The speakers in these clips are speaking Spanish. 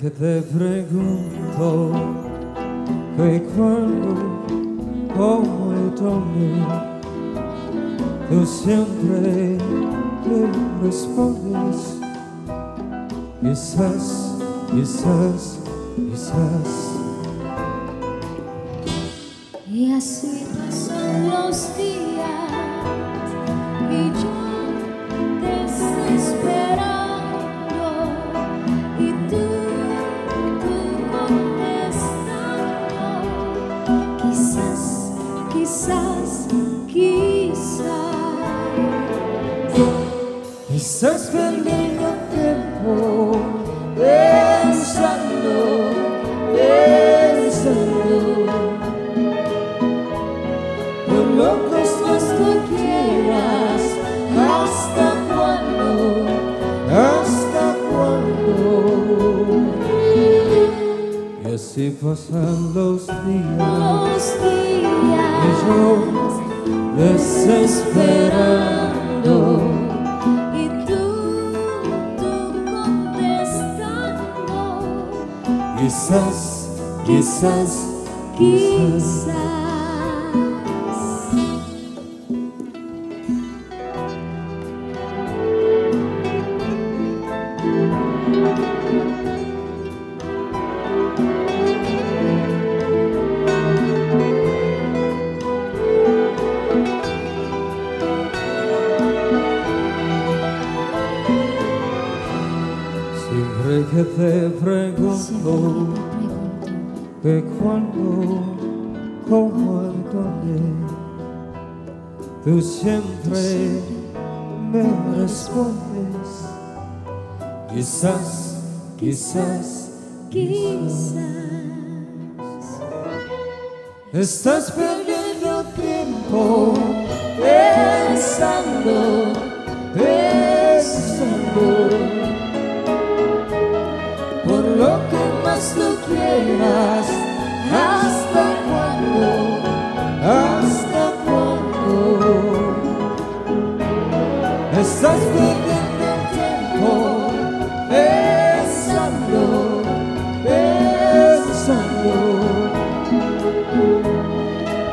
que te pregunto que cuando, cómo y dónde, tú siempre me respondes. Quizás, quizás, quizás. Y así pasan los días Quizás perdiendo tiempo pensando, pensando. Por locos más tú quieras, hasta cuándo, hasta cuándo. Y así pasan los días. Los días Y yo desesperando. Quizás, quizás, Quizás. Siempre que te pregunto que cuando, cómo y dónde, tú siempre me respondes. Quizás, quizás, Quizás. estás perdiendo tiempo pensando. Estás perdiendo el tiempo pensando, pensando.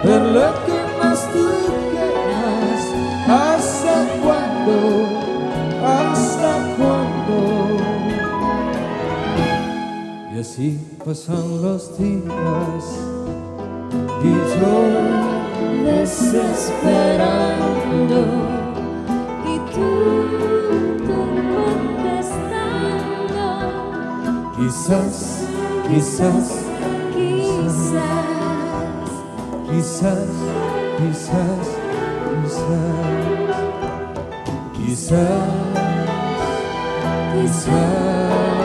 Por lo que más tú quieras. ¿Hasta cuándo? ¿Hasta cuándo? Y así pasan los días y yo desesperando quizás, quizás, Quizás, quizás, quizás, quizás, quizás, quizás,